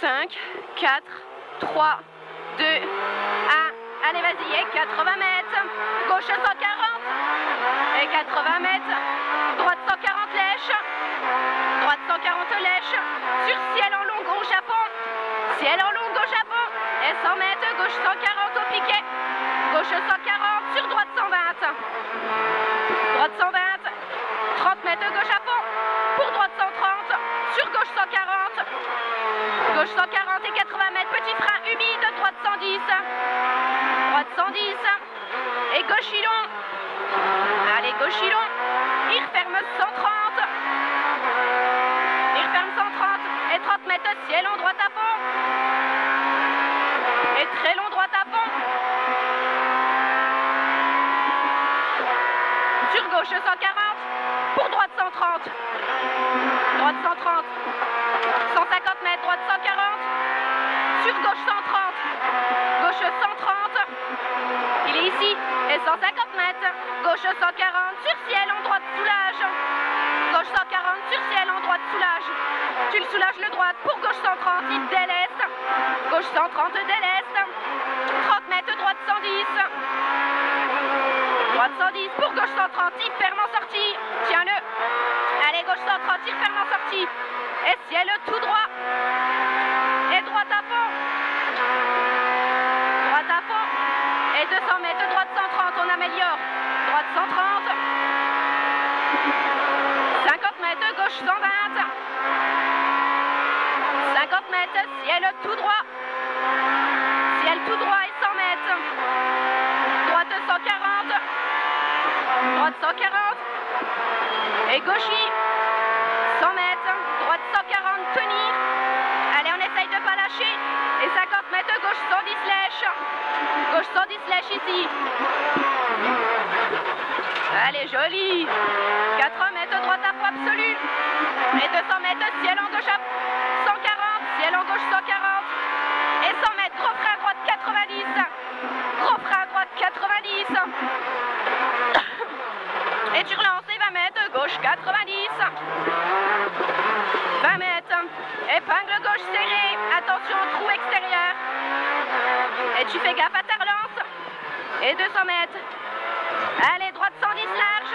5, 4, 3, 2, 1. Allez, vas-y, et 80 mètres. Gauche 140. Et 80 mètres. Droite 140 lèches. Droite 140 lèches. Sur ciel en long, au Japon. Ciel en long, au Japon. Et 100 mètres. Gauche 140 au piquet. Gauche 140. Sur droite 120. Droite 120. 30 mètres, gauche à fond. Pour droite 130. Sur gauche 140. Gauche 140 et 80 mètres. Petit frein humide. Droite 110. Droite 110. Et gauche long. Allez, gauche long. Il referme 130. Il referme 130. Et 30 mètres. Ciel en droite à fond. Et très long droite à fond. Sur gauche 140. Pour droite 130. Droite 130. 150 mètres. Gauche 140. Sur ciel en droite soulage. Gauche 140. Sur ciel en droite soulage. Tu le soulages le droite. Pour gauche 130. Il déleste. Gauche 130 déleste. 30 mètres. Droite 110. Droite 110 pour gauche 130, il ferme en sortie. Tiens-le. Allez, gauche 130, il ferme en sortie. Et ciel tout droit. Et droite à fond. Droite à fond. Et 200 mètres, droite 130, on améliore. Droite 130. 50 mètres, gauche 120. 50 mètres, ciel tout droit. Ciel tout droit et 100 mètres. Droite 140. Droite 140. Et gauchis. 100 mètres. Droite 140. Tenir. Allez, on essaye de pas lâcher. Et 50 mètres. Gauche 110 lèches. Gauche 110 lèches ici. Allez, joli. 80 mètres. Droite à fond absolue. Et 200 mètres. Ciel en gauche à 140. Ciel en gauche 140. Et 100 mètres. Gros frein à droite 90. Gros frein à droite 90. Et tu relances et 20 mètres, gauche 90. 20 mètres. tu fais gaffe à ta relance. Et 200 mètres. Allez, droite 110 large.